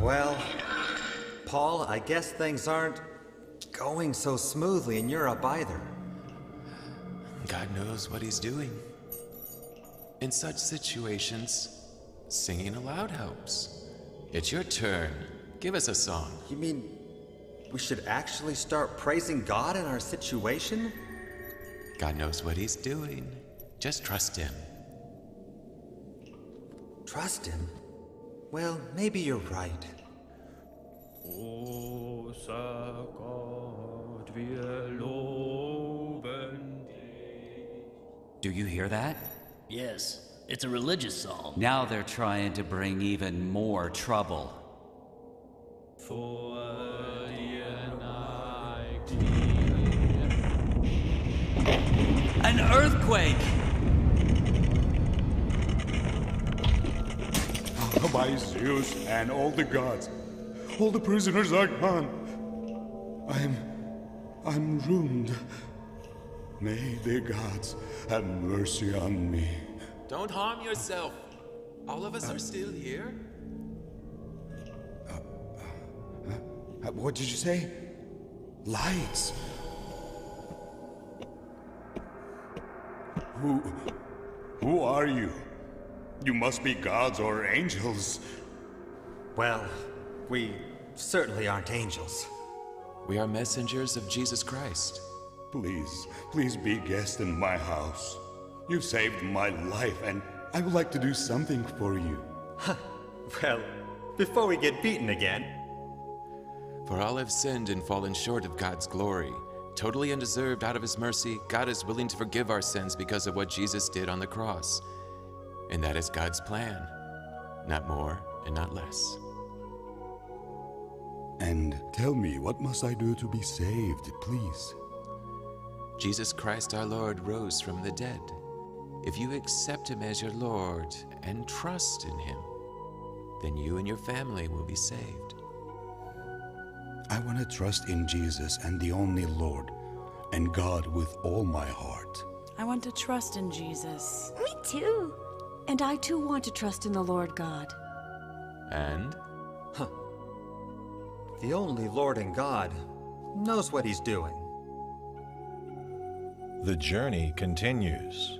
Well, Paul, I guess things aren't going so smoothly in Europe either. God knows what he's doing. In such situations, singing aloud helps. It's your turn. Give us a song. You mean we should actually start praising God in our situation? God knows what he's doing. Just trust him. Trust him? Well, maybe you're right. Großer Gott, wir loben. Do you hear that? Yes, it's a religious song. Now they're trying to bring even more trouble. Vor dir neigt An earthquake! By Zeus and all the gods, all the prisoners are gone. I'm. I'm ruined. May the gods have mercy on me. Don't harm yourself. All of us are still here. Uh, What did you say? Lights. Who. Who are you? You must be gods or angels. Well, we certainly aren't angels. We are messengers of Jesus Christ. Please, please be guest in my house. You've saved my life, and I would like to do something for you. Huh. Well, before we get beaten again, For all have sinned and fallen short of God's glory. Totally undeserved out of his mercy, God is willing to forgive our sins because of what Jesus did on the cross. And that is God's plan. Not more and not less. And tell me, what must I do to be saved, please? Jesus Christ our Lord rose from the dead. If you accept him as your Lord and trust in him, then you and your family will be saved. I want to trust in Jesus and the only Lord, and God with all my heart. I want to trust in Jesus. Me too. And I too want to trust in the Lord God. And Huh. the only Lord and God knows what he's doing. The journey continues.